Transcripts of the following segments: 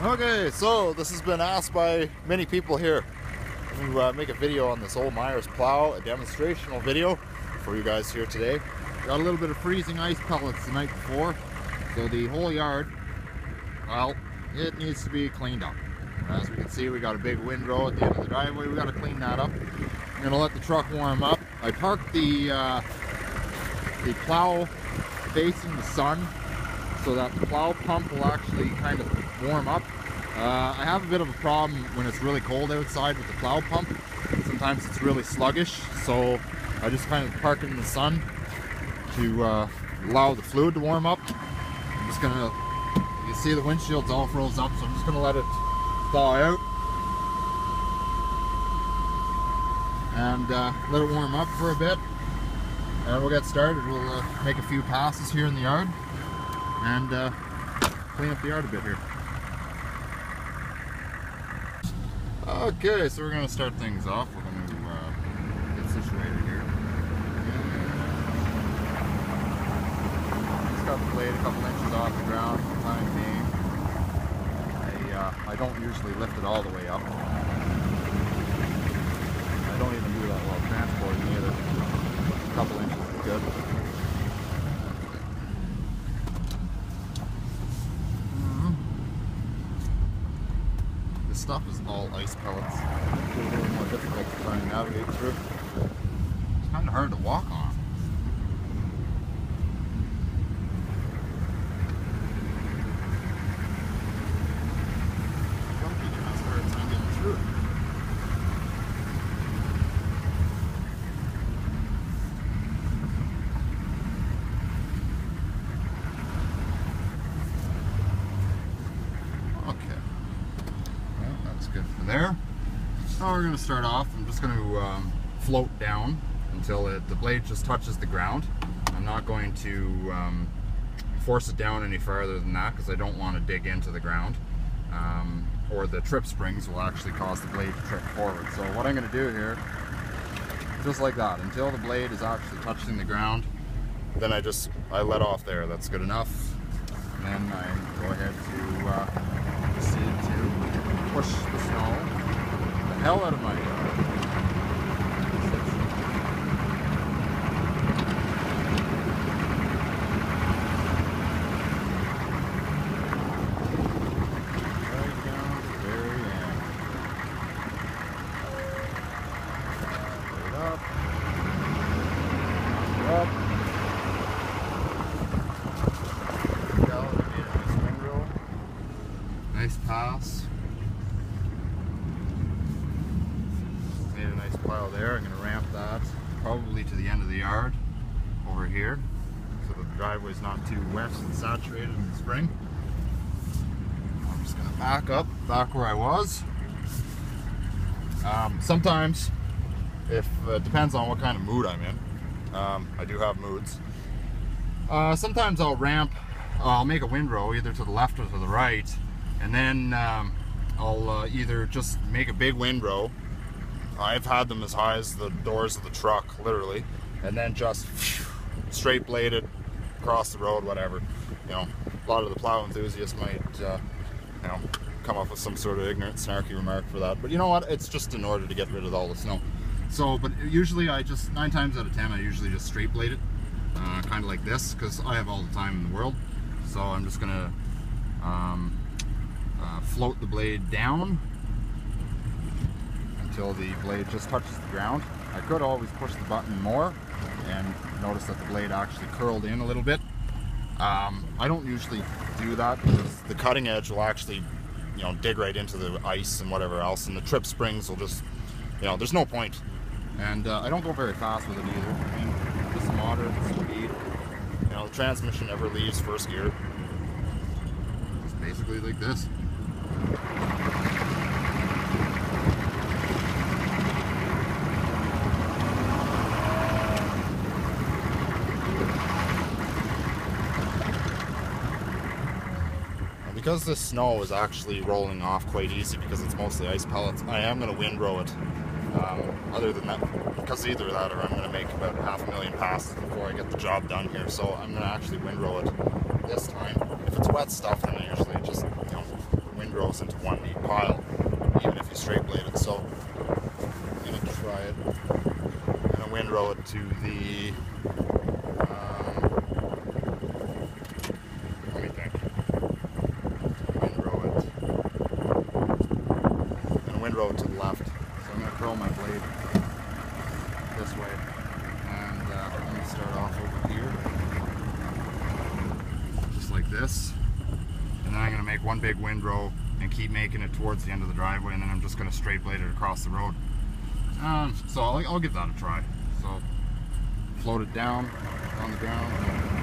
Okay, so this has been asked by many people here to uh, make a video on this old Meyers plow, a demonstrational video for you guys here today. Got a little bit of freezing ice pellets the night before, so the whole yard, well, it needs to be cleaned up. As we can see, we got a big windrow at the end of the driveway. We got to clean that up. I'm gonna let the truck warm up. I parked the uh, the plow facing the sun so that the plow pump will actually kind of warm up. Uh, I have a bit of a problem when it's really cold outside with the plow pump. Sometimes it's really sluggish, so I just kind of park it in the sun to uh, allow the fluid to warm up. I'm just gonna, you see the windshield's all froze up, so I'm just gonna let it thaw out. And uh, let it warm up for a bit. And we'll get started. We'll uh, make a few passes here in the yard and uh, clean up the yard a bit here. Okay, so we're going to start things off. We're going to uh, get situated here. Just got the blade a couple inches off the ground for the time being. I, uh, I don't usually lift it all the way up. I don't even do that while transporting either. A couple inches is good. This stuff is all ice pellets. It's a little more difficult to try and navigate through. It's kind of hard to walk on. Some people have a hard time getting through it. Okay. Well, that's good for there. Now we're going to start off. I'm just going to um, float down until it, the blade just touches the ground. I'm not going to um, force it down any farther than that because I don't want to dig into the ground. Um, or the trip springs will actually cause the blade to trip forward. So what I'm going to do here, just like that, until the blade is actually touching the ground, then I just, I let off there. That's good enough. And then I go ahead to uh, proceed to push hell out of my yard. Right down to the very end. Straight up. Up. Down, we made a nice windrow. Nice pass. Made a nice pile there. I'm going to ramp that probably to the end of the yard over here so that the driveway's not too wet and saturated in the spring. I'm just to back up back where I was. Um, sometimes, if uh, it depends on what kind of mood I'm in, um, I do have moods. Uh, sometimes I'll ramp, I'll make a windrow either to the left or to the right, and then um, I'll uh, either just make a big windrow. I've had them as high as the doors of the truck, literally, and then just straight bladed across the road, whatever. You know, a lot of the plow enthusiasts might, uh, you know, come up with some sort of ignorant, snarky remark for that. But you know what? It's just in order to get rid of all the snow. So, but usually I just, nine times out of ten, I usually just straight blade it, uh, kind of like this, because I have all the time in the world. So I'm just gonna um, uh, float the blade down until the blade just touches the ground. I could always push the button more and notice that the blade actually curled in a little bit. Um, I don't usually do that because the cutting edge will actually, you know, dig right into the ice and whatever else, and the trip springs will just, you know, there's no point. And uh, I don't go very fast with it either. I mean, just moderate speed. You know, the transmission never leaves first gear. It's basically like this. Because the snow is actually rolling off quite easy because it's mostly ice pellets, I am going to windrow it. Um, other than that, because either that or I'm going to make about half a million passes before I get the job done here. So I'm going to actually windrow it this time. If it's wet stuff, then I usually just you know, windrows into one neat pile, even if you straight blade it. So I'm gonna try it. I'm gonna windrow it to the. Um, let me think. Windrow it. I'm gonna windrow it to the left. So I'm gonna curl my blade this way, and uh, I'm gonna start off over here, just like this and then I'm going to make one big windrow and keep making it towards the end of the driveway and then I'm just going to straight blade it across the road. Um, so I'll, I'll give that a try. So float it down on the ground.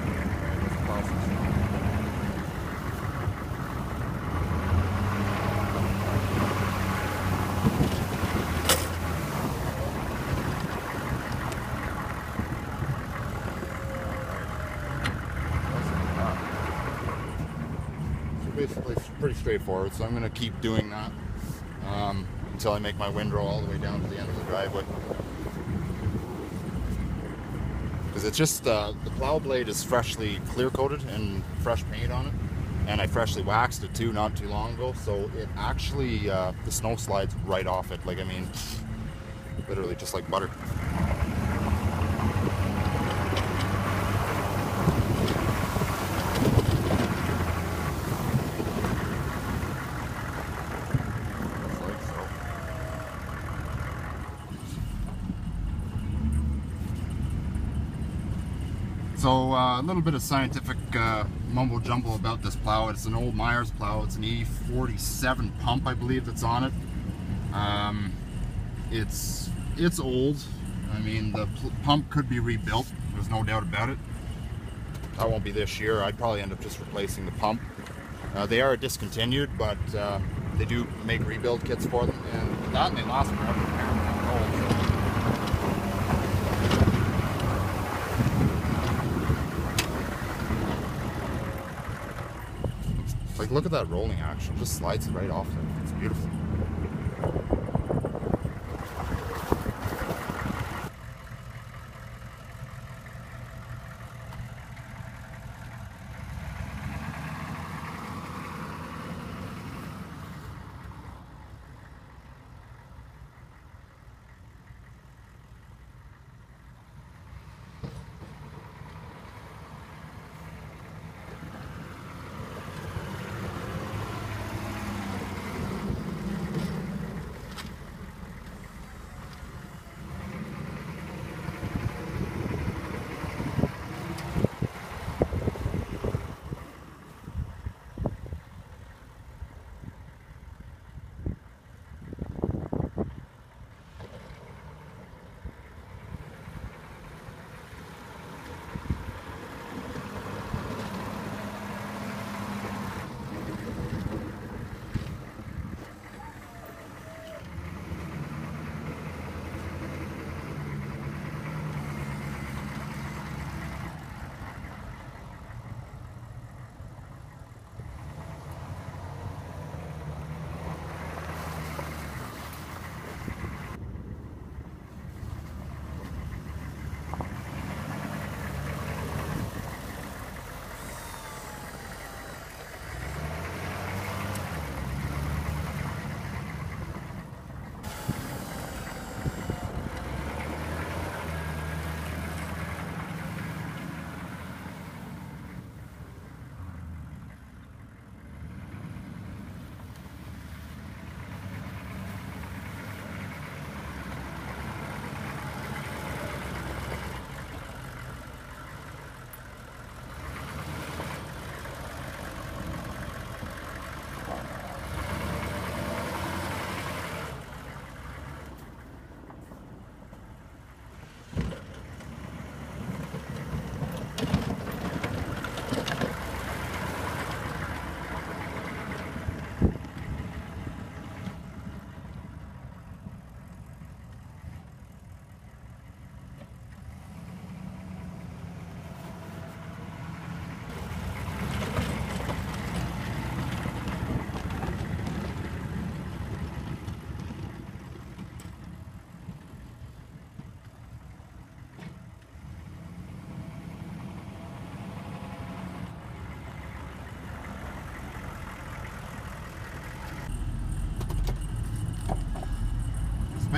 It's pretty straightforward. So I'm going to keep doing that um, until I make my windrow all the way down to the end of the driveway. Because it's just uh, the plow blade is freshly clear coated and fresh paint on it, and I freshly waxed it too not too long ago. So it actually uh, the snow slides right off it. Like I mean, literally just like butter. Like so. So uh, a little bit of scientific uh, mumbo jumbo about this plow. It's an old Meyers plow. It's an E47 pump, I believe, that's on it. Um, it's it's old. I mean, the pump could be rebuilt. There's no doubt about it. That won't be this year. I'd probably end up just replacing the pump. Uh, they are discontinued, but uh, they do make rebuild kits for them, and that they last forever. apparently, I'm told, so. Like, look at that rolling action. Just slides right off there. It's beautiful.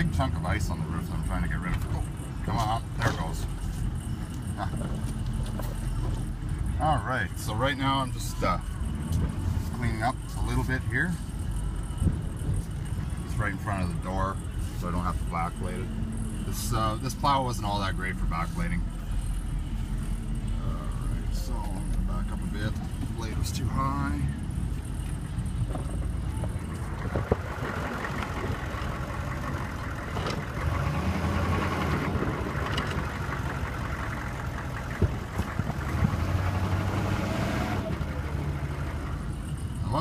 Big chunk of ice on the roof that I'm trying to get rid of. Oh, come on. There it goes. Ah. All right, so right now I'm just uh, cleaning up a little bit here. It's right in front of the door, so I don't have to backblade it. This uh, this plow wasn't all that great for backblading. All right, so I'm gonna back up a bit. The blade was too high.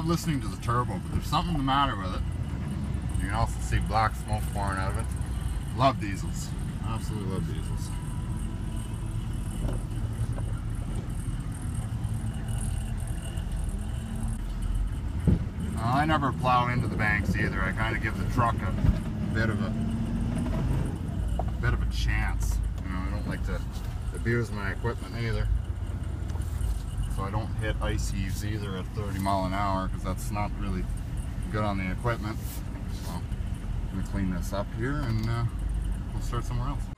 Listening to the turbo, but there's something the matter with it. You can also see black smoke pouring out of it. Love diesels. Absolutely love diesels. I never plow into the banks either. I kind of give the truck a bit of a, a bit of a chance. You know, I don't like to abuse my equipment either so I don't hit ice heaves either at 30 mile an hour because that's not really good on the equipment. So I'm gonna clean this up here and uh, we'll start somewhere else.